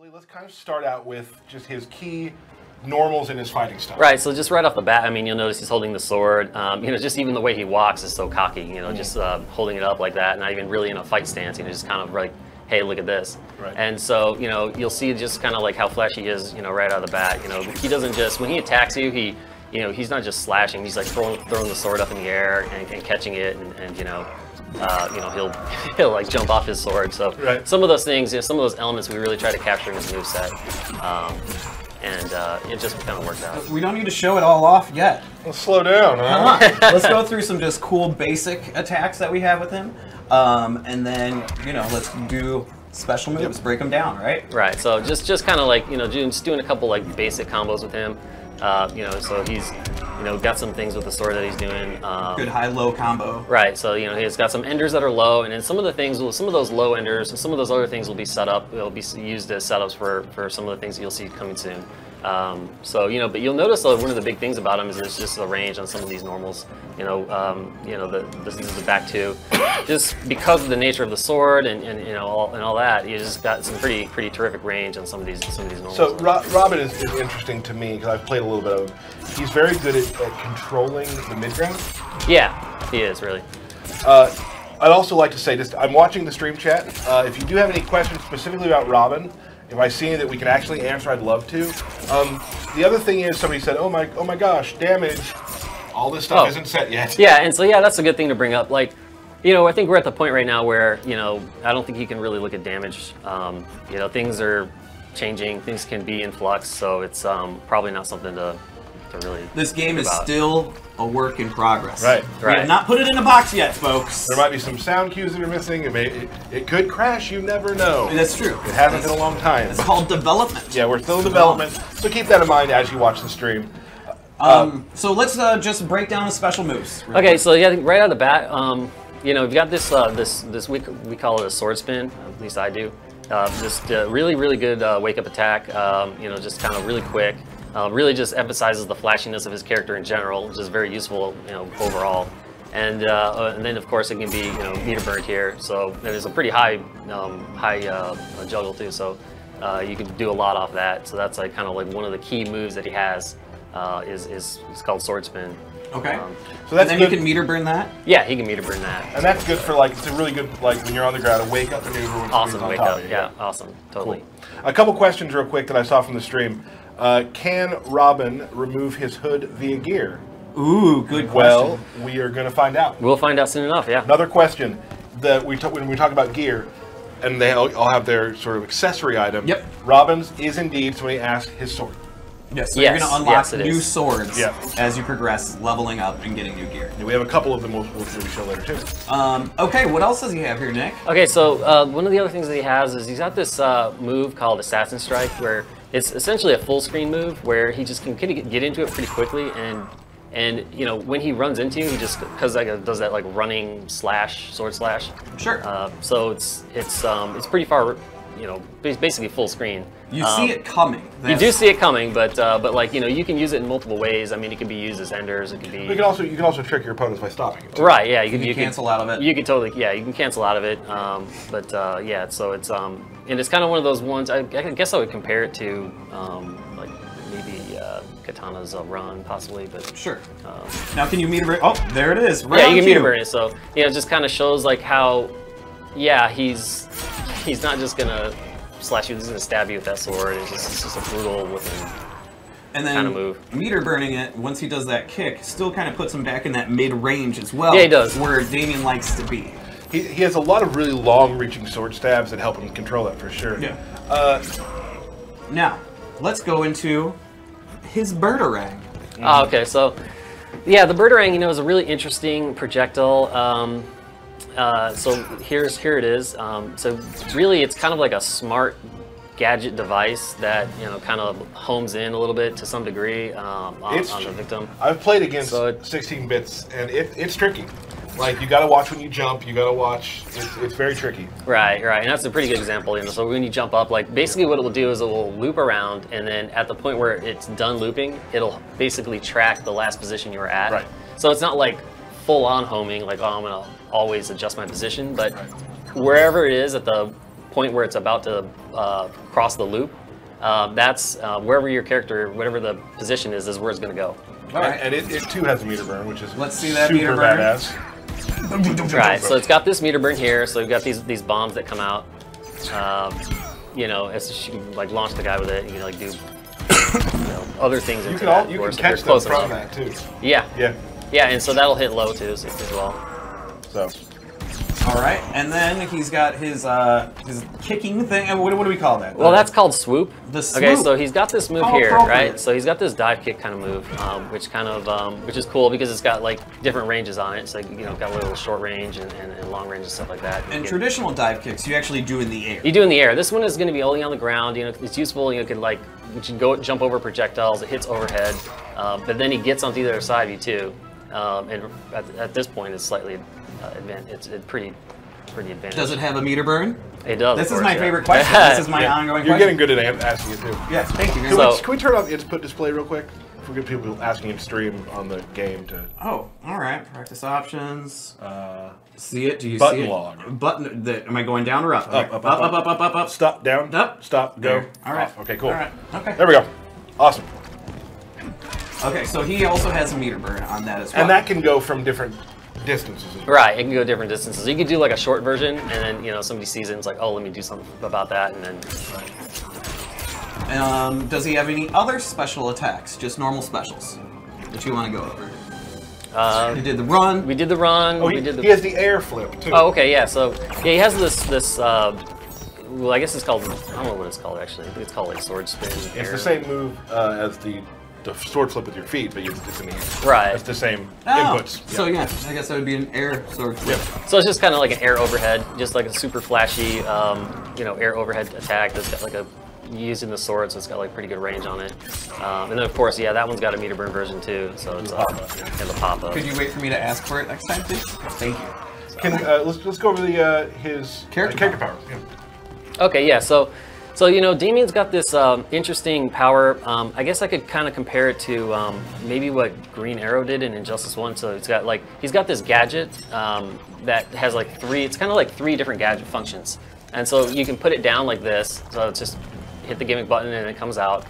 Let's kind of start out with just his key normals in his fighting style. Right, so just right off the bat, I mean, you'll notice he's holding the sword. Um, you know, just even the way he walks is so cocky. You know, just uh, holding it up like that, not even really in a fight stance. You know, just kind of like, hey, look at this. Right. And so, you know, you'll see just kind of like how flashy he is. You know, right out of the bat. You know, he doesn't just when he attacks you, he, you know, he's not just slashing. He's like throwing throwing the sword up in the air and, and catching it, and, and you know. Uh, you know he'll he'll like jump off his sword. So Right. some of those things, you know, some of those elements, we really try to capture in his moveset, um, and uh, it just kind of worked out. We don't need to show it all off yet. Let's slow down, Come on. Let's go through some just cool basic attacks that we have with him. Um, and then, you know, let's do special moves, break them down, right? Right. So just just kind of like you know just doing a couple like basic combos with him. Uh, you know, so he's you know got some things with the sword that he's doing. Um, Good high-low combo. Right. So you know he's got some enders that are low, and then some of the things will some of those low enders some of those other things will be set up. They'll be used as setups for for some of the things that you'll see coming soon. Um, so you know, but you'll notice though one of the big things about him is there's just the range on some of these normals. You know, um, you know the this is the back two, just because of the nature of the sword and, and you know all, and all that. You just got some pretty pretty terrific range on some of these some of these normals. So Ro- Robin is, is interesting to me because I've played a little bit of him. He's very good at, at controlling the mid ground. yeah, he is really. Uh, I'd also like to say, just I'm watching the stream chat. Uh, if you do have any questions specifically about Robin, if I see that we can actually answer, I'd love to. Um, the other thing is, somebody said, "Oh my, oh my gosh, damage! All this stuff Oh. isn't set yet." Yeah, and so yeah, that's a good thing to bring up. Like, you know, I think we're at the point right now where you know I don't think you can really look at damage. Um, you know, things are changing, things can be in flux, so it's um, probably not something to to really. This game think is about. still a work in progress. Right. We Right. have not put it in a box yet, folks. There might be some sound cues that are missing. It, may, it, it could crash. You never know. That's true. It hasn't been a long time. It's called development. Yeah, we're still in development, so keep that in mind as you watch the stream. Um, so let's uh, just break down the special moves. real Okay, quick. so yeah, right out of the bat, um, you know, we've got this uh, this this we we call it a sword spin. At least I do. Uh, just uh, really really good uh, wake up attack. Um, you know, just kind of really quick. Uh, really just emphasizes the flashiness of his character in general, which is very useful, you know, overall. And uh, uh, and then of course it can be you know meter burned here, so it is a pretty high um, high uh, juggle too. So uh, you can do a lot off that. So that's like kind of like one of the key moves that he has uh, is is it's called sword spin. Okay. Um, So that's and then good, you can meter burn that. yeah, he can meter burn that. and that's good for like it's a really good like when you're on the ground a wake up maneuver. When Awesome wake up. Yeah, awesome. Totally. A couple questions real quick that I saw from the stream. Uh, can Robin remove his hood via gear? Ooh, good question. Well, we are going to find out. We'll find out soon enough. Yeah. Another question that we talk, when we talk about gear, and they all, all have their sort of accessory item. Yep. Robin's is indeed somebody asked his sword. yes, so Yes, you're going to unlock yes, new is. swords Yep. as you progress, leveling up and getting new gear. And we have a couple of them we'll, we'll show later too. Um, okay, what else does he have here, Nick? Okay, so uh, one of the other things that he has is he's got this uh, move called Assassin Strike, where it's essentially a full screen move where he just can kind of get into it pretty quickly, and and you know when he runs into you, he just because like uh, does that like running slash sword slash. Sure. Uh, so it's it's um, it's pretty far, you know, basically full screen. you Um, see it coming. You do see it coming, but uh, but like you know you can use it in multiple ways. I mean, it can be used as enders. It can be You can also you can also trick your opponents by stopping it. too. Right, yeah, you You can can could- cancel out of it. You can totally, yeah, you can cancel out of it. Um, but uh, yeah, so it's um, and it's kind of one of those ones. I, I guess I would compare it to um, like maybe uh, Katana's uh, run, possibly, but Sure. um, Now can you meter burn? Oh, there it is. Right yeah, you can meter cue. burn it. So you know, it just kind of shows like how, yeah, he's he's not just gonna slash you; he's gonna stab you with that sword. It's just, it's just a brutal looking. And then kinda move. meter burning it, once he does that kick, still kind of puts him back in that mid range as well. Yeah, he does. Where Damian likes to be. He, he has a lot of really long-reaching sword stabs that help him control that for sure. Yeah. Uh, Now, let's go into his Birdarang. Oh, okay. So, yeah, the Birdarang, you know, is a really interesting projectile. Um, uh, so here's here it is. Um, so really, it's kind of like a smart gadget device that you know kind of homes in a little bit to some degree um, on, on the victim. I've played against So it- 16 bits, and it, it's tricky. Like you got to watch when you jump. You got to watch. It's, it's very tricky. Right, right, and that's a pretty good example. You know, so when you jump up, like basically what it will do is it will loop around, and then at the point where it's done looping, it'll basically track the last position you were at. Right. So it's not like full on homing, like oh I'm gonna always adjust my position, but wherever it is at the point point where it's about to uh, cross the loop, uh, that's uh, wherever your character, whatever the position is, is where it's going to go. All right. And it, it too has a meter burn, which is Let's see that super meter burn. badass. Right. So it's got this meter burn here. So you've got these these bombs that come out. Um, you know, as you can, like launch the guy with it. You can like do you know, other things. You into can that, all of you can course, if you're catch them close from enough. that too. Yeah. Yeah. Yeah, and so that'll hit low too as well. So All right, and then he's got his uh his kicking thing. What, what do we call that? Well, The- that's called swoop. The swoop. Okay, so he's got this move How here, appropriate. right? So he's got this dive kick kind of move, um, which kind of um, which is cool because it's got like different ranges on it. It's like you know got a little short range and, and, and long range and stuff like that. You And can- traditional dive kicks, you actually do in the air. You do in the air. This one is going to be only on the ground. You know, it's useful. You know, can like you can go jump over projectiles. It hits overhead, um, but then he gets onto the other side of you too. Um, and at, at this point, it's slightly uh, advan- It's it pretty pretty advanced. Does it have a meter burn? It does. This of is my yeah. favorite question. This is my yeah, ongoing you're question. getting good at an- asking it too. Yes, thank you. Can. So- we, can we turn off input display real quick? If we get people asking in stream on the game to Oh, all right. Practice options. uh, See it? Do you Button see it? log. Button. The, am I going down or up? Up, Alright. up, up, up, up, up, up, up. stop, down, Up. stop, go. There. All right. off. Okay, cool. All right. Okay. There we go. Awesome. Okay, so he also has a meter burn on that as well. And that can go from different distances. well. Right, it can go different distances. You could do like a short version, and then you know somebody sees it and it's like, oh, let me do something about that, and then Um, does he have any other special attacks? Just normal specials that you want to go over? uh, You did the run. we did the run. Oh, we he, did the. he has the air flip too. Oh, okay, yeah. So yeah, he has this this. Uh, well, I guess it's called. I don't know what it's called actually. I think it's called like sword spin. It's air. the same move uh, as the the sword flip with your feet, but you just in the air. Right. It's the same Oh, inputs. So yeah, I guess that would be an air sword flip. So it's just kind of like an air overhead, just like a super flashy, um, you know, air overhead attack that's got like a using the sword, so it's got like pretty good range on it. Um, and then of course, yeah, that one's got a meter burn version too, so it's uh, and the pop up. Could you wait for me to ask for it next time, please? Thank you. Can uh, let's let's go over the uh, his Character uh, character power. Yeah. Okay, yeah. So, so you know, Damian's got this um, interesting power. Um, I guess I could kind of compare it to um, maybe what Green Arrow did in Injustice One. So it's got like he's got this gadget um, that has like three. It's kind of like three different gadget functions, and so you can put it down like this. So it's just hit the gimmick button and it comes out.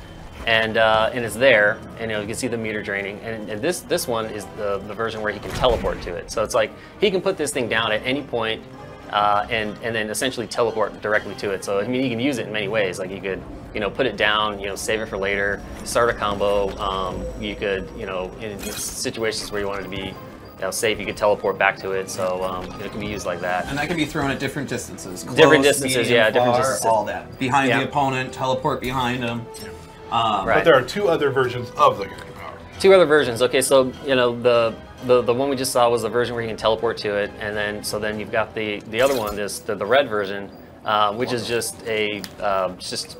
And, uh, and it's there, and you know you can see the meter draining. And, and this this one is the, the version where he can teleport to it. So it's like he can put this thing down at any point, uh, and and then essentially teleport directly to it. So I mean, you can use it in many ways. Like you could, you know, put it down, you know, save it for later, start a combo. Um, you could, you know, in situations where you wanted to be, you know, safe, you could teleport back to it. So um, it can be used like that. And that can be thrown at different distances. Close, Different distances, medium, yeah, different distances. all that. Behind Yeah. the opponent, teleport behind them. Um, Right. But there are two other versions of the character power. Two other versions. Okay, so you know the, the the one we just saw was the version where you can teleport to it, and then so then you've got the the other one, this the, the red version, uh, which is just a uh, just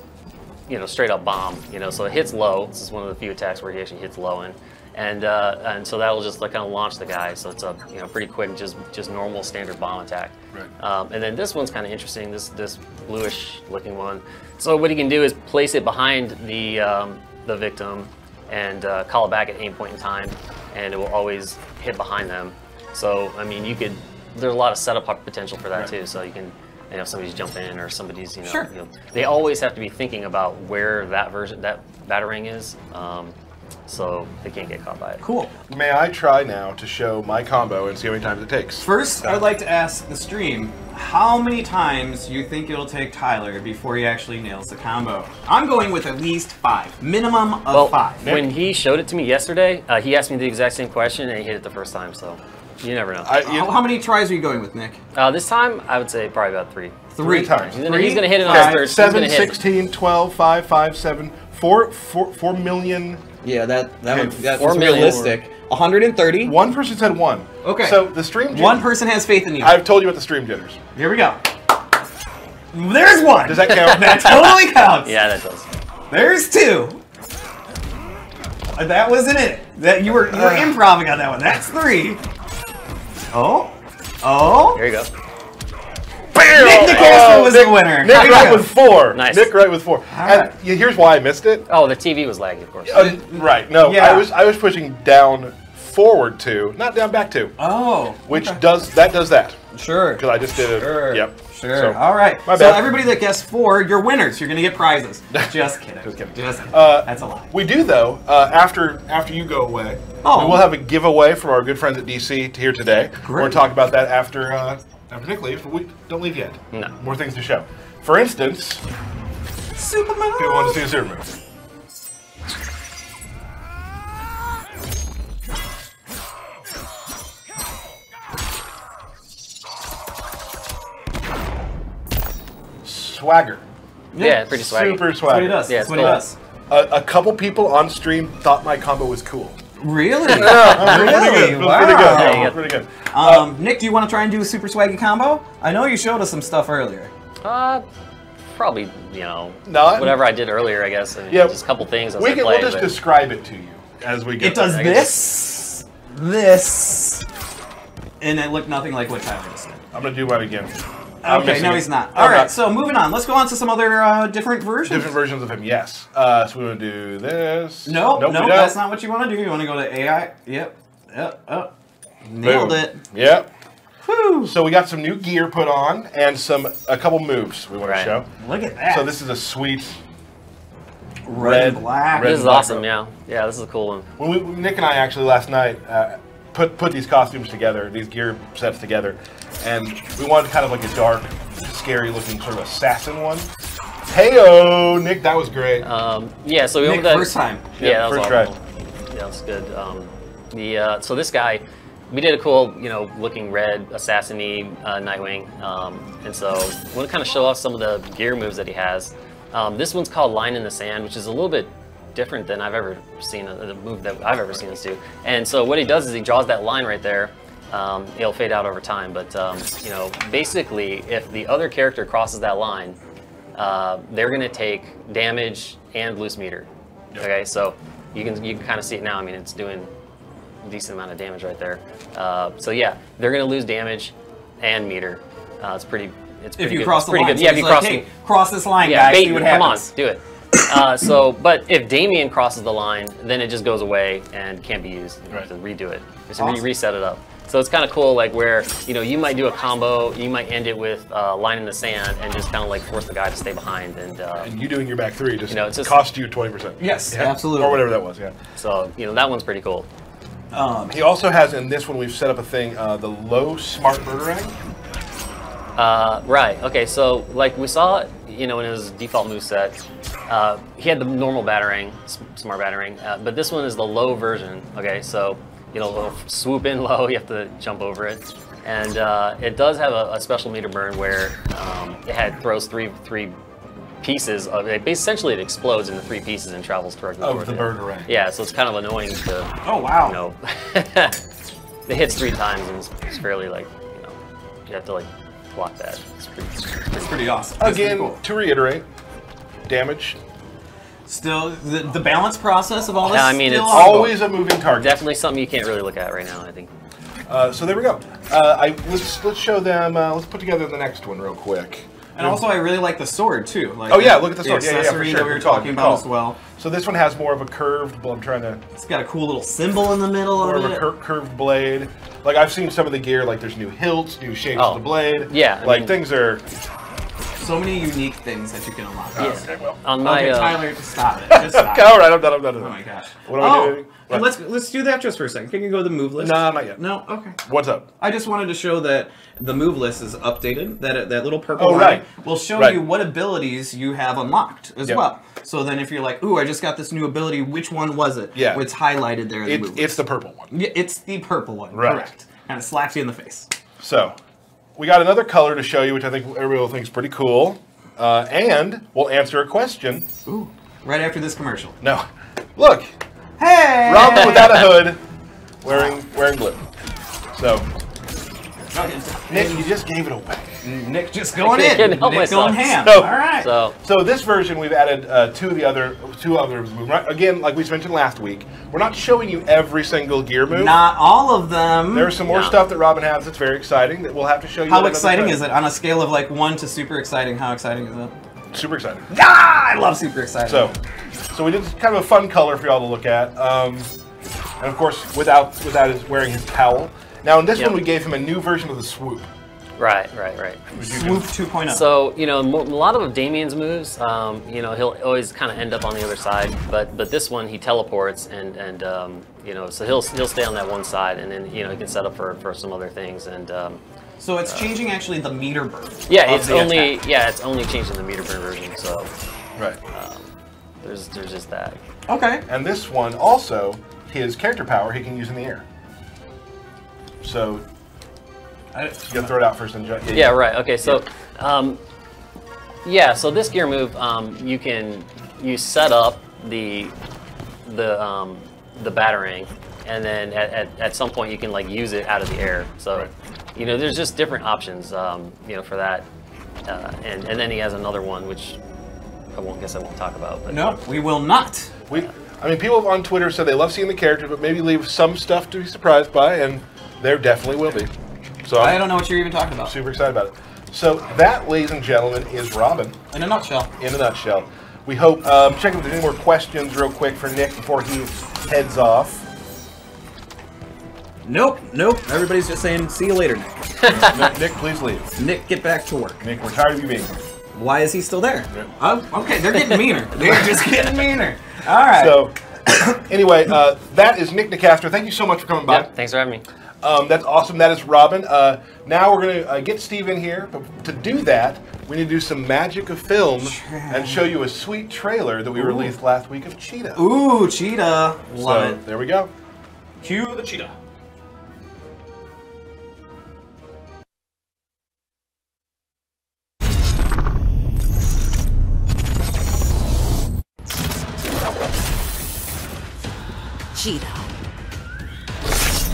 you know straight up bomb. You know, so it hits low. This is one of the few attacks where he actually hits low in, and uh, and so that'll just like kind of launch the guy. So it's a you know pretty quick, just just normal standard bomb attack. Right. Um, and then this one's kind of interesting. This this bluish looking one. So what he can do is place it behind the um, the victim and uh, call it back at any point in time, and it will always hit behind them. So I mean, you could. There's a lot of setup potential for that Right. too. So you can. You know, somebody's jumping in or somebody's, you know, Sure. you know, they always have to be thinking about where that version, that battering is, um, so they can't get caught by it. Cool. May I try now to show my combo and see how many times it takes? First, I'd like to ask the stream how many times you think it'll take Tyler before he actually nails the combo. I'm going with at least five, minimum of Well, five. when he showed it to me yesterday, uh, he asked me the exact same question and he hit it the first time. So you never know. I, you, how, how many tries are you going with, Nick? uh, this time, I would say probably about three. Three times. He's gonna, Three, he's gonna hit it on five, his third. 7, gonna hit it. 16, 12, 5, 5, 7, 4, 4, 4 million. Yeah, that that Okay, one, that's four million. realistic. 130. One person said one. Okay. So the stream. gen- One person has faith in you. I've told you about the stream jitters. Here we go. There's one. Does that count? that totally counts. Yeah, that does. There's two. Uh, That wasn't it. That you were you were improvising on that one. That's three. Oh, oh. There you go. Nick Nicholson was the winner. Nick Here we right with four. Nice. Nick right with four. right. And y- here's why I missed it. Oh, the TV was lagging, of course. Uh, right. No, Yeah. I was I was pushing down forward two, not down back two, Oh, which okay. does that does that. Sure. because I just did it. Sure. Yep. Sure. So- All right. My so everybody that guessed four, you're winners. You're gonna get prizes. Just kidding. Just kidding. Just kidding. Uh, That's a lie. We do though. Uh, after after you go away, Oh. we will have a giveaway from our good friends at DC to here today. Great. We're going to talk about that after uh, after Nick leaves. But we don't leave yet. No. More things to show. For instance, Superman. people want to see a super move. Swagger. Yeah, pretty swagger. Super That's what he does. Yeah, That's it's what he does. A, a couple people on stream thought my combo was cool. Really? Pretty really? good. Wow. Pretty good. Yeah, Pretty good. Um, Nick, do you want to try and do a super swaggy combo? I know you showed us some stuff earlier. Uh, probably you know No, I- whatever I did earlier. I guess. I mean, Yeah. just a couple things as We I can, play. we'll just but- describe it to you as we go. It does I this, this, and it looked nothing like what Tyler just did. I'm gonna do mine again. I'm Okay, no, he's not. I'm All right, so moving on. Let's go on to some other uh, different versions. different versions of him. Yes. Uh, so we want to do this. No, Nope, no, we that's don't. what you want to do. You want to go to AI. Yep, yep, oh, nailed Boom. it. Yep. Whew. So we got some new gear put on and some a couple moves we want Right. to show. Look at that. So this is a sweet. red, red- black. red- This is Black awesome. robe. Yeah, yeah. This is a cool one. When we, Nick and I actually last night uh, put put these costumes together, these gear sets together, and we wanted kind of like a dark, scary looking sort of assassin one. Heyo, Nick, that was great. Um, yeah. So we Nick, went with that. first time. Yeah, Yeah, that was first awesome. Yeah, that's good. Um, the uh, so this guy, we did a cool, you know, looking red assassin-y uh, Nightwing, um, and so I want to kind of show off some of the gear moves that he has. Um, this one's called Line in the Sand, which is a little bit different than I've ever seen a, a move that I've ever seen this do. And so what he does is he draws that line right there. Um, it'll fade out over time, but um, you know, basically, if the other character crosses that line, uh, they're going to take damage and loose meter. Okay, so you can you can kind of see it now. I mean, it's doing a decent amount of damage right there. Uh, so yeah, they're going to lose damage and meter. Uh, it's pretty. It's If pretty you good. cross it's the line, good. so Yeah, if you like, cross. hey, the, cross this line, yeah, guys. bait see what me. Come on, do it. Uh, so, but if Damian crosses the line, then it just goes away and can't be used. You have to redo it. Just re- Awesome. reset it up. So it's kind of cool, like where you know you might do a combo, you might end it with uh, line in the sand and just kind of like force the guy to stay behind. And uh, and you doing your back three just, You know, it's just- cost you twenty percent. Yes, absolutely. or whatever that was. Yeah. so you know that one's pretty cool. Um, He also has in this one we've set up a thing, uh, the low smart Birdarang. Uh, right. Okay. So like we saw, you know, in his default moveset, uh, he had the normal battering, smart battering, uh, but this one is the low version. Okay. So you know, it'll swoop in low. You have to jump over it, and uh, it does have a, a special meter burn where um, it had throws three three pieces of it. Essentially, it explodes into three pieces and travels directly Of toward the it. Birdarang. Yeah. So it's kind of annoying to oh wow. you know, it hits three times and it's, it's fairly like, you know, you have to like block that. It's pretty, It's pretty awesome. That's pretty Again, cool. to reiterate, damage Still, the, the balance process of all this. Yeah, I mean, still it's ongoing. always a moving target. definitely something you can't really look at right now. I think. Uh, so there we go. Uh, I let's let's show them. Uh, let's put together the next one real quick. And also, I really like the sword too. Like Oh, yeah, look at the sword. The Yeah, yeah, yeah, for accessory sure. that we were talking about as well. So this one has more of a curved. I'm trying to It's got a cool little symbol in the middle more of of a cur- curved blade. Like I've seen some of the gear. Like there's new hilts, new shapes Oh. of the blade. Yeah, I like mean- things are. So many unique things that you can unlock. Okay, well. On my Okay, uh, Tyler, stop it. Just stop. Okay, all right, I'm done. I'm done. I'm Oh done. my gosh. What am I oh, doing? and What? let's let's do that just for a second. Can you go to the move list? No, not yet. No. Okay. What's up? I just wanted to show that the move list is updated. That that little purple Oh, line right. will show Right. you what abilities you have unlocked as Yep. well. So then, if you're like, "Ooh, I just got this new ability. Which one was it?" Yeah. It's highlighted there. In the It, move it's the purple one. Yeah, it's the purple one. Right. Correct. And it slaps you in the face. So, we got another color to show you, which I think everybody will think is pretty cool. Uh, and we'll answer a question. Ooh. Right after this commercial. No, look, Hey. Robin without a hood, wearing wearing blue. So, Nick, you just gave it away. Nick just going in. help Nick myself. going ham. So- All right. So So this version we've added uh, two of the other two other moves. Right- Again, like we mentioned last week, we're not showing you every single gear move. Not all of them. There's some more No. stuff that Robin has that's very exciting that we'll have to show you. How exciting is it on a scale of like one to super exciting? How exciting is it? Super exciting. Ah, I love super exciting. So, so we did kind of a fun color for y'all to look at, um, and of course without without his wearing his towel. Now in this Yep. one we gave him a new version of the swoop. Right, right, right. Swoop 2.0. So you know, a lot of Damian's moves, um, you know, he'll always kind of end up on the other side. But but this one, he teleports, and and um, you know, so he'll he'll stay on that one side, and then you know, he can set up for, for some other things. And um, So it's changing actually the meter burn. yeah, it's only attack. yeah, it's only changing the meter burn version. So Right. there's there's just that. Okay. And this one also, his character power he can use in the air. So I- you gotta throw it out first and ju- Yeah, right. Okay, so um, yeah, so this gear move, um, you can you set up the the um, the battering, and then at, at, at some point you can like use it out of the air. So Right. you know, there's just different options, um, you know, for that. Uh, and and then he has another one which I won't guess I won't talk about. But No, we will not. We, I mean, people on Twitter said they love seeing the character, but maybe leave some stuff to be surprised by, and there definitely will be. So I I'm don't know what you're even talking about. super excited about it. So that, ladies and gentlemen, is Robin In a nutshell. in a nutshell. We hope. Um, check if there's any more questions, real quick, for Nick before he heads off. Nope, nope. Everybody's just saying, see you later, Nick. Nick, Nick, please leave. Nick, get back to work. Nick, we're tired of you being here. Why is he still there? Oh, okay, they're getting meaner. They're just getting meaner. All right. So, anyway, uh, that is Nick Nicastro. Thank you so much for coming by. yeah, thanks for having me. Um, that's awesome. That is Robin. Uh, now we're going to uh, get Steve in here. But to do that, we need to do some magic of film and show you a sweet trailer that we released last week of Cheetah. Ooh, cheetah. Love so, it. there we go. Cue the cheetah.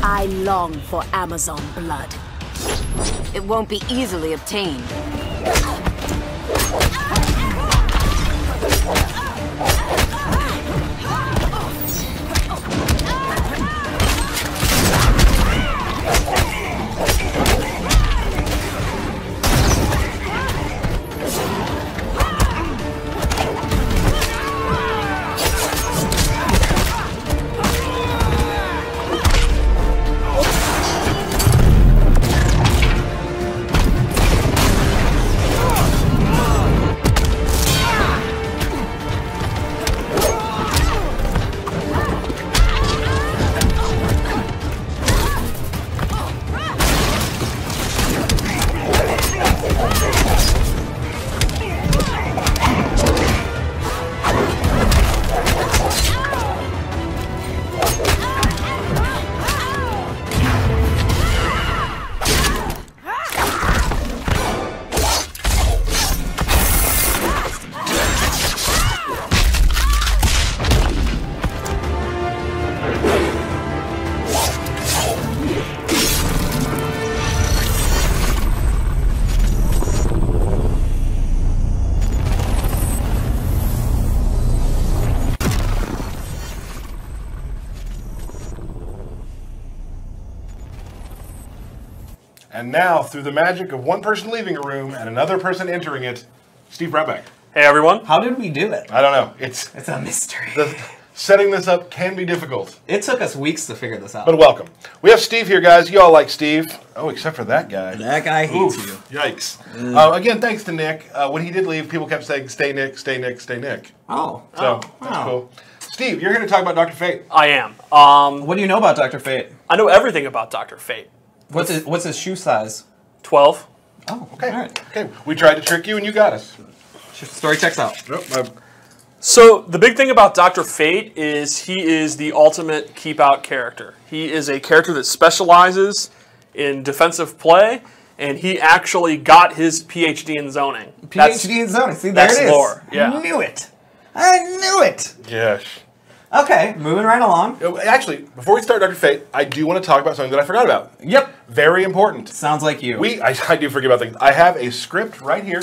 I long for Amazon blood. It won't be easily obtained. Now, through the magic of one person leaving a room and another person entering it, Steve Brabback. Hey everyone. How did we do it? I don't know. It's It's a mystery. the, setting this up can be difficult. It took us weeks to figure this out. But welcome. We have Steve here, guys. You all like Steve. Oh, except for that guy. That guy hates Oof, you. Yikes. Uh, again, thanks to Nick. Uh, when he did leave, people kept saying, stay Nick, stay Nick, stay Nick. oh, So oh, that's wow. cool. Steve, you're here to talk about Dr. Fate. I am. Um, What do you know about Dr. Fate? I know everything about Doctor Fate. What's his, what's his shoe size? Twelve. Oh, Okay. All right. Okay. We tried to trick you and you got us. Story checks out. Nope, So the big thing about Doctor Fate is he is the ultimate keep out character. He is a character that specializes in defensive play, and he actually got his PhD in zoning. That's- PhD in zoning. See, there that's it is. lore, yeah. I knew it. I knew it. Yes. Okay, moving right along. Uh, Actually, before we start Dr. Fate, I do want to talk about something that I forgot about. Yep. Very important. Sounds like you. We, I, I do forget about things. I have a script right here,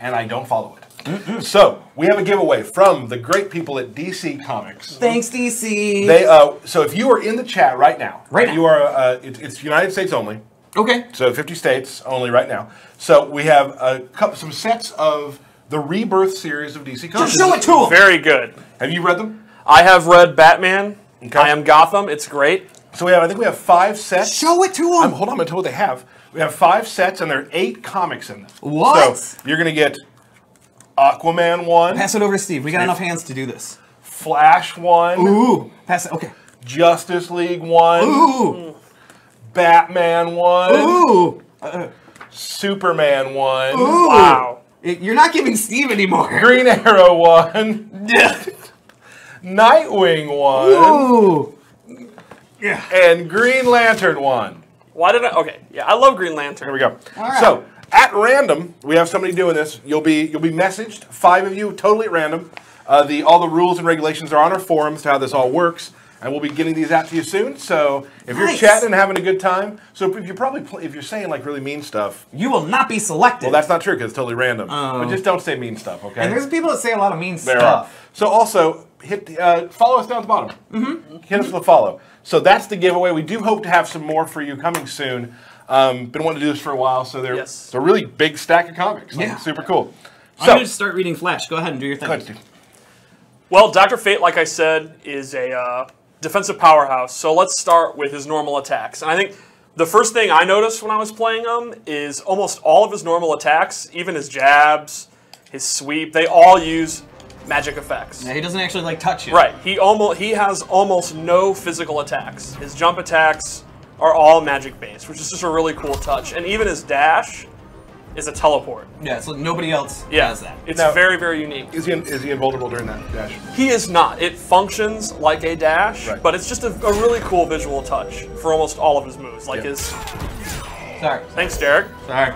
and I don't follow it. So we have a giveaway from the great people at DC Comics. Thanks, DC. They, uh, so if you are in the chat right now, Right now. you are. Uh, it, it's United States only. okay. So 50 states only right now. So we have a couple, some sets of the Rebirth series of DC Comics. Show it to them. Very good. Have you read them? I have read Batman. Okay. I am Gotham. It's great. So we have, I think we have five sets. Show it to them. Um, hold on, I'm gonna tell you what they have. We have five sets, and there are eight comics in them. What? So you're gonna get Aquaman one, Pass it over to Steve. We got enough hands to do this. Flash one, Ooh. Pass it. Okay. Justice League one, Ooh. Batman one, Ooh. Superman one, Ooh. Wow. It- you're not giving Steve anymore. Green Arrow one, Nightwing one, Ooh. Yeah. and Green Lantern one. Why did I? Okay, yeah, I love Green Lantern. Here we go. right. So at random, we have somebody doing this. You'll be you'll be messaged. Five of you, totally at random. Uh, the all the rules and regulations are on our forums to how this all works, and we'll be getting these out to you soon. So if you're chatting and having a good time, so if you're probably pl- if you're saying like really mean stuff, You will not be selected. well that's not true because it's totally random. Oh. But just don't say mean stuff, okay? and there's people that say a lot of mean There stuff. are. So also hit the, uh, follow us down at the bottom. Mm-hmm. Hit us with a follow. So that's the giveaway. We do hope to have some more for you coming soon. Um, been wanting to do this for a while, so they're Yes. it's a really big stack of comics. Like, Yeah. super cool. I'm So going to start reading Flash. Go ahead and do your thing. go ahead, Well, Dr. Fate, like I said, is a uh, defensive powerhouse. So let's start with his normal attacks. And I think the first thing I noticed when I was playing him is almost all of his normal attacks, even his jabs, his sweep, they all use magic effects. Yeah, he doesn't actually like touch you. Right. He almost he has almost no physical attacks. His jump attacks are all magic based, which is just a really cool touch. And even his dash is a teleport. Yeah, so nobody else Yeah, has that. it's Now- very very unique. Is he is he invulnerable during that dash? He is not. It functions like a dash, Right. but it's just a, a really cool visual touch for almost all of his moves. Like Yeah. his. Sorry. Thanks, Derek. Sorry.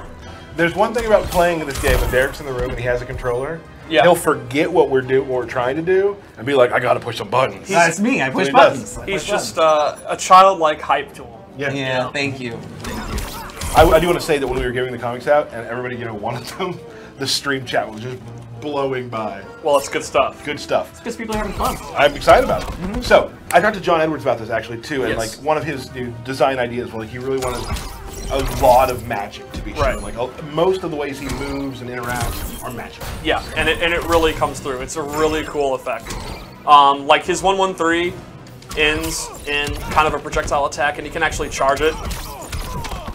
There's one thing about playing in this game when Derek's in the room and he has a controller. Yeah. He'll forget what we're do what we're trying to do and be like, I gotta push some buttons. Uh, it's me. I push he buttons. I He's push just uh, a childlike hype to him. yeah. Yeah, thank you. I, I do want to say that when we were giving the comics out and everybody you know wanted them, the stream chat was just blowing by. Well, it's good stuff. Good stuff. It's because people are having fun. I'm excited about it. So I talked to John Edwards about this actually too, and Yes. like one of his new design ideas was like he really wanted a lot of magic to be shown. Right. Like a- most of the ways he moves and interacts are magic. Yeah, and it, and it really comes through. It's a really cool effect. Um, like his 113 ends in kind of a projectile attack, and he can actually charge it.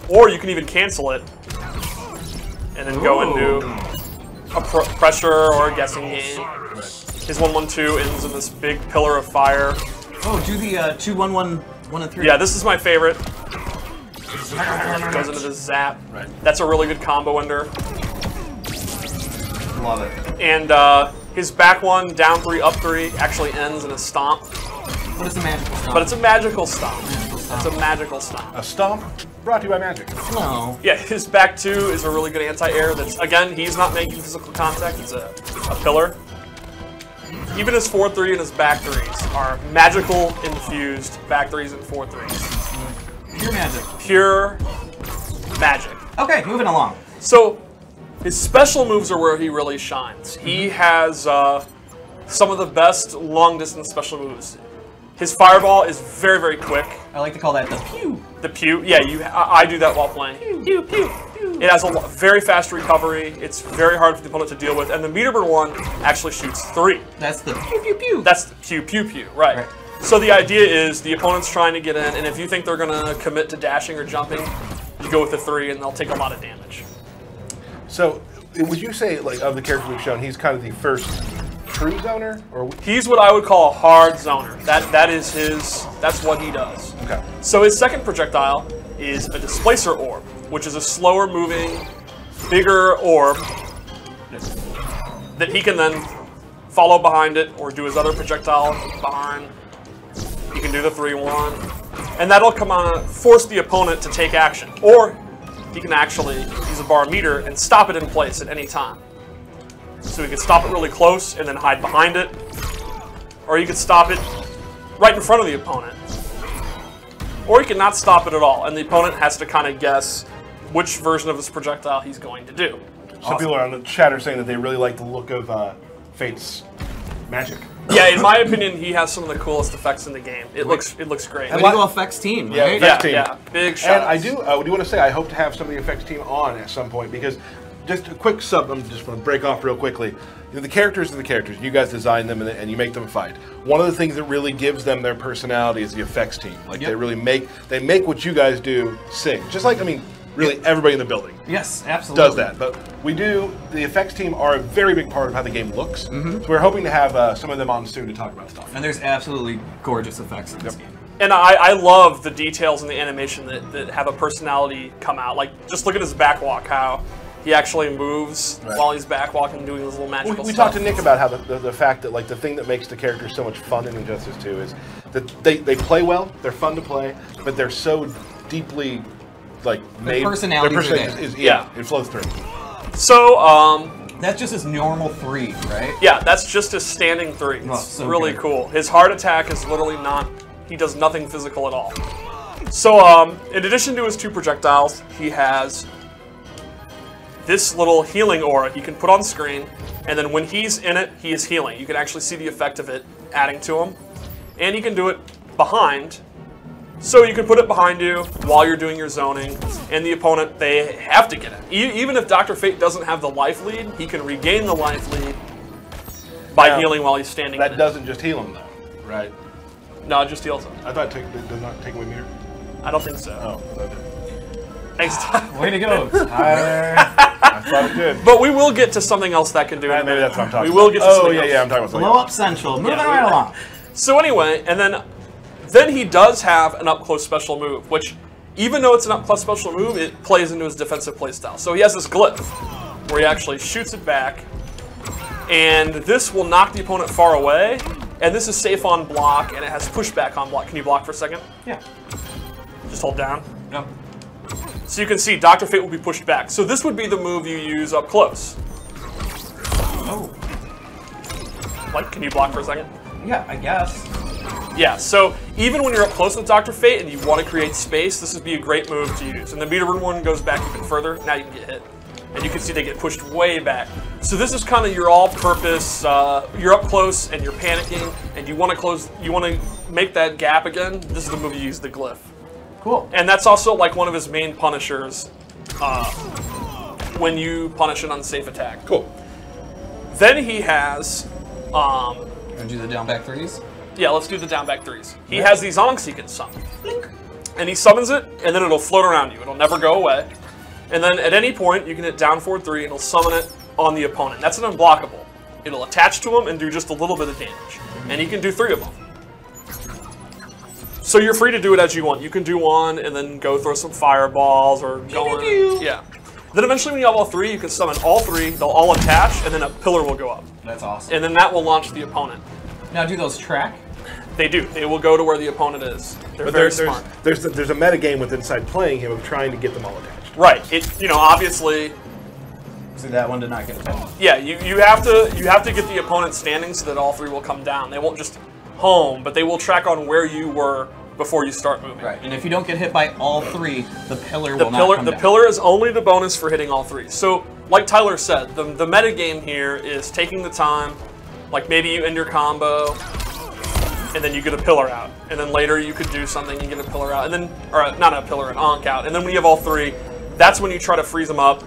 Or you can even cancel it and then go Ooh. into a pr- pressure or a guessing game. His 112 ends in this big pillar of fire. Oh, do the uh, two, one, one, one, and three. Yeah, this is my favorite. Goes into this zap. Right. That's a really good combo ender. love it. And uh, his back one, down three, up three, actually ends in a stomp. What is the magical stuff? But it's a magical stomp. It's a magical stomp. A stomp brought to you by magic. no. Yeah, his back two is a really good anti-air. That's again, he's not making physical contact. It's a, a pillar. Even his four three and his back threes are magical infused back threes and four threes. Pure magic. Pure magic. Okay, moving along. So his special moves are where he really shines. He has uh, some of the best long distance special moves. His fireball is very very quick. I like to call that the pew. The pew, yeah, you. I, I do that while playing. Pew, pew, pew. It has a very fast recovery. It's very hard for the opponent to deal with, and the meter burn one actually shoots three. That's the pew pew pew. That's the pew, pew, pew, right? Right. So the idea is the opponent's trying to get in, and if you think they're gonna commit to dashing or jumping, you go with the three, and they'll take a lot of damage. So would you say like of the characters we've shown, he's kind of the first true zoner, or He's what I would call a hard zoner. That that is his. That's what he does. okay? So his second projectile is a displacer orb, which is a slower moving, bigger orb that he can then follow behind it or do his other projectile behind. He can do the 3-1. And that'll come on force the opponent to take action. Or he can actually use a bar meter and stop it in place at any time. So he can stop it really close and then hide behind it. Or you could stop it right in front of the opponent or he can not stop it at all, and the opponent has to kind of guess which version of his projectile he's going to do. Some people are on the chat are saying that they really like the look of uh, Fate's magic. Yeah, in my opinion, he has some of the coolest effects in the game. It looks it looks great. Way to go effects team, Yeah, right? yeah, effects team. yeah, big And. I do, I do you want to say, I hope to have some of the effects team on at some point because just a quick sub. I'm just going to break off real quickly. The characters are the characters. You guys design them and, and you make them fight. One of the things that really gives them their personality is the effects team. Like they really make they make what you guys do sing. Just like I mean, really everybody in the building Yes, absolutely. does that. But we do. The effects team are a very big part of how the game looks. So we're hoping to have uh, some of them on soon to talk about stuff. And there's absolutely gorgeous effects in this game. And I, I love the details in the animation that, that have a personality come out. Like, just look at his back walk, how he actually moves Right. while he's back walking, doing his little We, magical we stuff. talked to Nick about how the, the, the fact that like the thing that makes the characters so much fun in Injustice 2 is that they, they play well, they're fun to play, but they're so deeply like made. personalities their are personality there. is, yeah, it flows through. So, um, That's just his normal three, right? yeah, that's just his standing three. It's Oh, so really good. cool. His heart attack is literally not, he does nothing physical at all. So, um, in addition to his two projectiles, he has this little healing aura he can put on screen, and then when he's in it, he is healing. You can actually see the effect of it adding to him. And you can do it behind. So you can put it behind you while you're doing your zoning, and the opponent, they have to get it. E- even if Dr. Fate doesn't have the life lead, he can regain the life lead by Now, healing while he's standing That it. doesn't just heal him though, right? No, it just heals him. I thought it take, it does not take away mirror. I don't think so. Oh, okay. Thanks, ah, Tyler. Way to go, Tyler. I thought it did. But we will get to something else that can do it. Ah, maybe that's what I'm talking We will about. get to Oh something yeah, else. yeah, I'm talking about something Blow else. up Central. Moving Yeah, right along. So anyway, and then then he does have an up close special move, which even though it's an up close special move, it plays into his defensive playstyle. So he has this glyph where he actually shoots it back, and this will knock the opponent far away. And this is safe on block, and it has pushback on block. Can you block for a second? Yeah. Just hold down. No. So you can see Dr. Fate will be pushed back. So this would be the move you use up close. Oh. Like, can you block for a second? Yeah, I guess. Yeah, so even when you're up close with Dr. Fate and you want to create space, this would be a great move to use. And the meter one goes back even further, now you can get hit. And you can see they get pushed way back. So this is kind of your all-purpose, uh, you're up close and you're panicking, and you want to close, you want to make that gap again, this is the move you use, the glyph. Cool. And that's also like one of his main punishers uh, when you punish an unsafe attack. Cool. Then he has um, Gonna do the down back threes? Yeah, let's do the down back threes. He has these ankhs he can summon. And he summons it, and then it'll float around you. It'll never go away. And then at any point, you can hit down forward three, and it'll summon it on the opponent. That's an unblockable. It'll attach to him and do just a little bit of damage. And he can do three of them. So you're free to do it as you want. You can do one and then go throw some fireballs or go in. Yeah. Then eventually when you have all three, you can summon all three, they'll all attach, and then a pillar will go up. That's awesome. And then that will launch the opponent. now do those track? They do. They will go to where the opponent is. They're But very there's there's, smart. there's there's a meta game with inside playing him of trying to get them all attached. Right. It. You know, obviously, See, that one did not get attacked. yeah. You you have to you have to get the opponent standing so that all three will come down. They won't just home, but they will track on where you were before you start moving. Right. And if you don't get hit by all three, the pillar The will pillar not come the down. pillar is only the bonus for hitting all three. So, like Tyler said, the the meta game here is taking the time. Like maybe you end your combo, and then you get a pillar out, and then later you could do something and get a pillar out, and then or uh, not a pillar, an ankh out, and then when you have all three, that's when you try to freeze them up.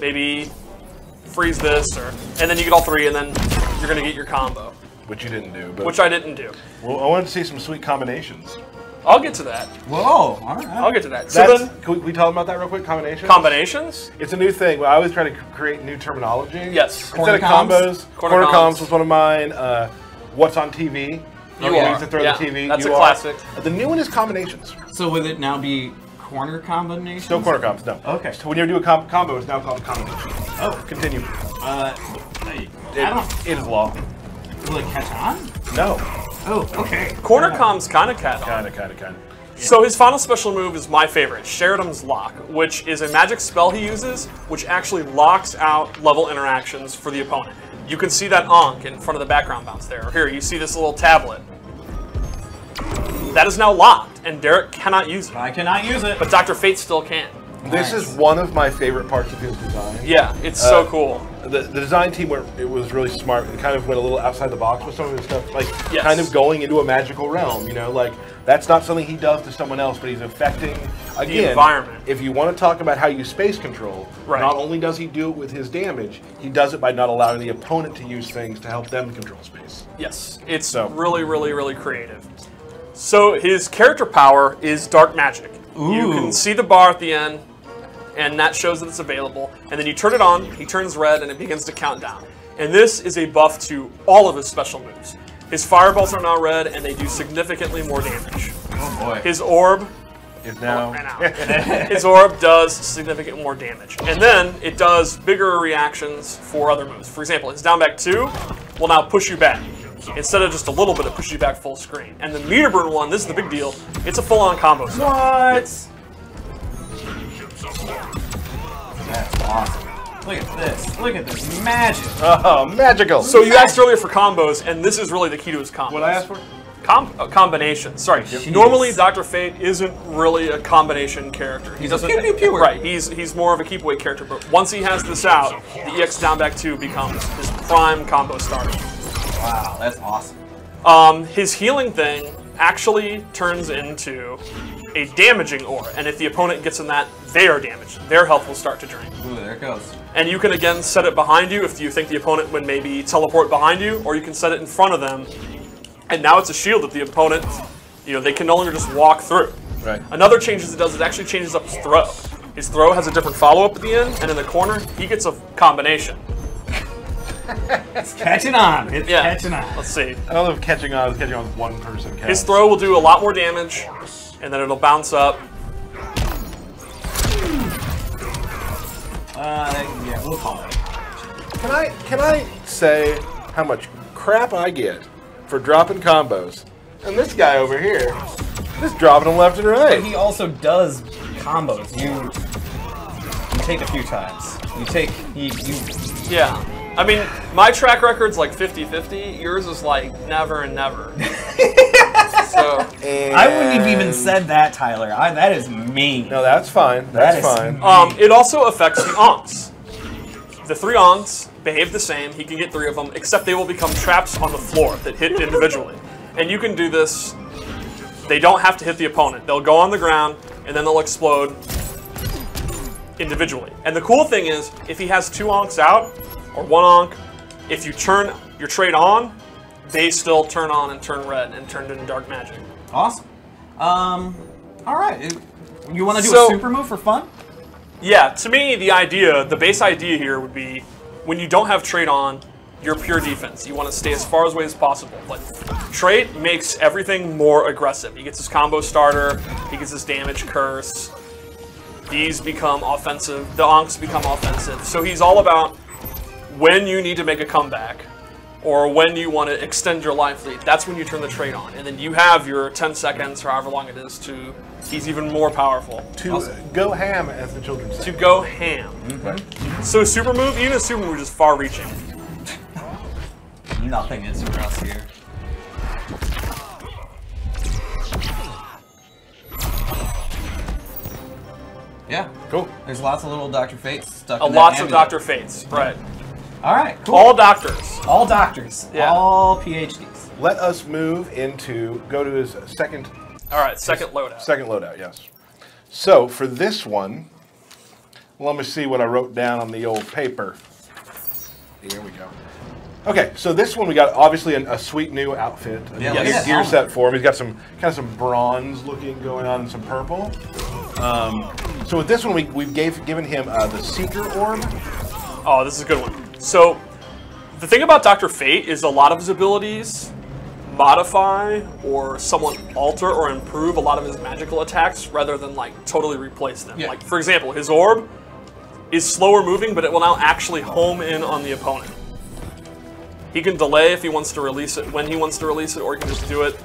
Maybe freeze this, or and then you get all three, and then you're gonna get your combo, Which you didn't do. But which I didn't do. well, I wanted to see some sweet combinations. I'll get to that. Whoa. All right. I'll get to that. So That's, then can we, we talk about that real quick? Combinations. combinations. It's a new thing. Well, I always try to create new terminology. Yes. Instead Corner of combos, Corner corner, comms. comms was one of mine. Uh, what's on TV? You Okay, are. used to throw Yeah, the TV. that's you a are. classic. The new one is combinations. So would it now be corner combinations? Still corner comms. No. Okay. So when you do a com- combo, it's now called a combination. Oh. Continue. Uh, I, It, I don't. it is law. Will it catch on? No. Oh, okay. Corner Yeah. comms kind of catch on. Kind of, kind of, kind of. So his final special move is my favorite, Sheridan's Lock, which is a magic spell he uses, which actually locks out level interactions for the opponent. You can see that Ankh in front of the background bounce there. Here, you see this little tablet. That is now locked, and Derek cannot use it. I cannot use it. But Dr. Fate still can. This Nice. is one of my favorite parts of his design. Yeah, it's so Uh, cool. The, the design team were it was really smart and kind of went a little outside the box with some of his stuff, like Yes. kind of going into a magical realm. You know, like that's not something he does to someone else, but he's affecting again environment. If you want to talk about how you space control, Right. not only does he do it with his damage, he does it by not allowing the opponent to use things to help them control space. Yes, it's So- really, really, really creative. So his character power is dark magic. You can see the bar at the end, and that shows that it's available. And then you turn it on, he turns red, and it begins to count down. And this is a buff to all of his special moves. His fireballs are now red, and they do significantly more damage. Oh boy. His orb Is now. Oh, ran out. His orb does significant more damage. And then it does bigger reactions for other moves. For example, his down back 2 will now push you back. Instead of just a little bit, it pushes you back full screen. And the meter burn one, this is the big deal, it's a full on combo. set. What? That's awesome. Look at this. Look at this magic. Oh, magical. So you asked earlier for combos, and this is really the key to his combos. what I asked for? Com- uh, combination. Sorry. Normally, Doctor Fate isn't really a combination character. He doesn't. pew, pew, pewer. Right. He's he's more of a keep away character. But once he has this out, the EX down back two becomes his prime combo starter. Wow, that's awesome. Um, his healing thing actually turns into a damaging aura, and if the opponent gets in that, they are damaged. Their health will start to drain. Ooh, there it goes. And you can again set it behind you if you think the opponent would maybe teleport behind you, or you can set it in front of them. And now it's a shield that the opponent, you know, they can no longer just walk through. Right. Another change that it does, it actually changes up his throw. His throw has a different follow-up at the end, and in the corner, he gets a combination. It's catching on. It's Yeah. catching on. Let's see. I don't know if catching on is catching on with one person. Counts. His throw will do a lot more damage, and then it'll bounce up. Uh, yeah, we'll call it. Can I can I say how much crap I get for dropping combos? And this guy over here, just dropping them left and right. But He also does combos. You you take a few times. You take you, you Yeah. I mean, my track record's like 50-50. Yours is like never and never. so, I wouldn't have even said that, Tyler. I, that is mean. No, that's fine. That That's is- fine. um, it also affects the ankhs. The three ankhs behave the same. He can get three of them, except they will become traps on the floor that hit individually. And you can do this. They don't have to hit the opponent. They'll go on the ground, and then they'll explode individually. And the cool thing is, if he has two ankhs out, or one ankh, if you turn your trait on, they still turn on and turn red and turn into dark magic. Awesome. Um, all right. You want to do So- a super move for fun? Yeah, to me, the idea, the base idea here would be when you don't have trait on, you're pure defense. You want to stay as far away as possible. But trait makes everything more aggressive. He gets his combo starter, he gets his damage curse. These become offensive, the ankhs become offensive. So he's all about when you need to make a comeback or when you want to extend your life lead. That's when you turn the trait on. And then you have your 10 seconds or however long it is to, he's even more powerful To go ham, as the children say. to go ham. Mm-hmm. So super move, even a super move is far reaching. Nothing is for us here. Yeah, Cool. there's lots of little Dr. Fates stuck A in that lots of. Doctor Fates, right? All right, cool. All doctors. All doctors. Yeah. All PhDs. Let us move into go to his second All right, second loadout. second loadout. Yes. So for this one, let me see what I wrote down on the old paper. Here we go. Okay, so this one we got obviously an, a sweet new outfit, a Yeah, new look gear set for him. He's got some kind of some bronze looking going on and some purple. Um, so with this one, we, we've gave, given him uh, the Seeker Orb. Oh, this is a good one. So, the thing about Doctor Fate is a lot of his abilities modify or somewhat alter or improve a lot of his magical attacks rather than like totally replace them. Yeah. Like for example, his orb is slower moving, but it will now actually home in on the opponent. He can delay if he wants to release it when he wants to release it, or he can just do it.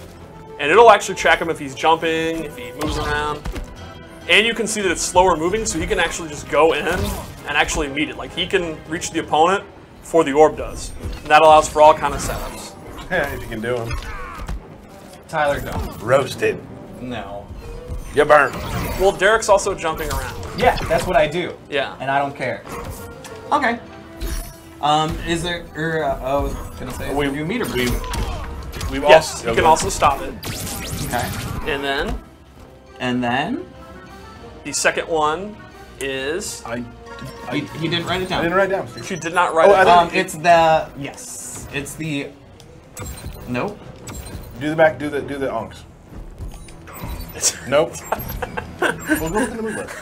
And it'll actually track him if he's jumping, if he moves around. And you can see that it's slower moving, so he can actually just go in and actually meet it. Like he can reach the opponent before the orb does. And that allows for all kind of setups. Yeah, if you can do them. Tyler, go. Roasted. No. You burnt. Well, Derek's also jumping around. Yeah, that's what I do. Yeah. And I don't care. Okay. Um, is there? Er, uh, I was gonna say, We- we do meter we- brew. We've Yes, also, you can also stop it. Okay. And then And then the second one is I, he, he didn't write it I down. didn't write down. She did not write Oh, it. Down. Um, it's the yes. It's the. Nope. Do the back. Do the do the ankhs. Nope. we'll go look in the move list.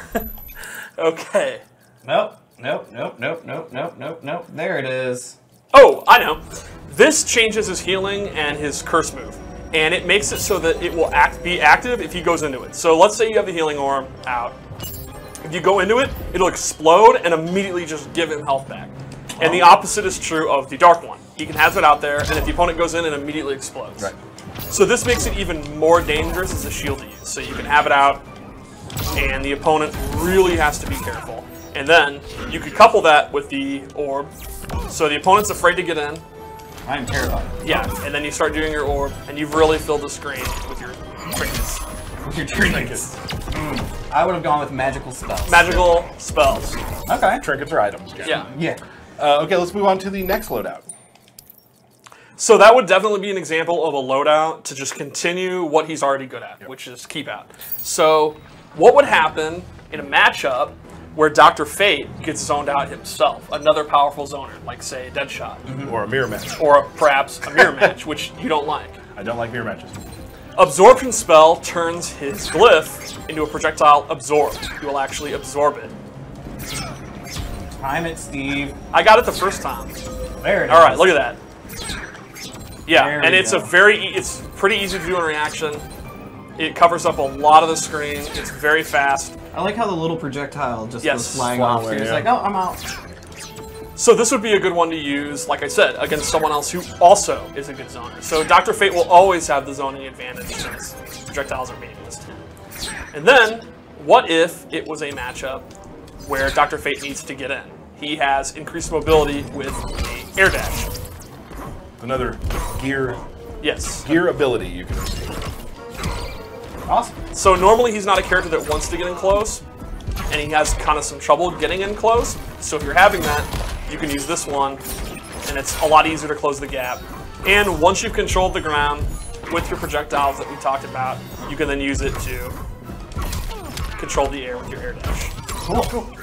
Okay. Nope. Nope. Nope. Nope. Nope. Nope. Nope. Nope. There it is. Oh, I know. This changes his healing and his curse move. And it makes it so that it will act be active if he goes into it. So let's say you have the healing orb out. If you go into it, it'll explode and immediately just give him health back. And the opposite is true of the dark one. He can have it out there, and if the opponent goes in, it immediately explodes. Right. So this makes it even more dangerous as a shield to use. So you can have it out, and the opponent really has to be careful. And then you could couple that with the orb. So the opponent's afraid to get in. I'm terrified. Yeah, and then you start doing your orb, and you've really filled the screen with your trinkets. With your trinkets. Mm. I would have gone with magical spells. Magical spells. Okay. Trinkets or items. again. Yeah. Yeah. Uh, okay, let's move on to the next loadout. So that would definitely be an example of a loadout to just continue what he's already good at, which is keep out. So what would happen in a matchup where Dr. Fate gets zoned out himself, another powerful zoner, like say Deadshot, Or a mirror match. or perhaps a mirror match, which you don't like. I don't like mirror matches. Absorption spell turns his glyph into a projectile absorbed. He will actually absorb it. Time it, Steve. I got it the first time. There it is. All right, look at that. Yeah, There and it's go. a very, e- it's pretty easy to do in reaction. It covers up a lot of the screen. It's very fast. I like how the little projectile just Yes, goes flying fly off. away, You're just yeah. like, oh, I'm out. So this would be a good one to use, like I said, against someone else who also is a good zoner. So Dr. Fate will always have the zoning advantage since projectiles are meaningless to him. And then, what if it was a matchup where Dr. Fate needs to get in? He has increased mobility with a air dash. Another gear Yes. gear ability you can. Awesome. So normally he's not a character that wants to get in close, and he has kind of some trouble getting in close. So if you're having that, you can use this one, and it's a lot easier to close the gap. And once you've controlled the ground with your projectiles that we talked about, you can then use it to control the air with your air dash. Cool.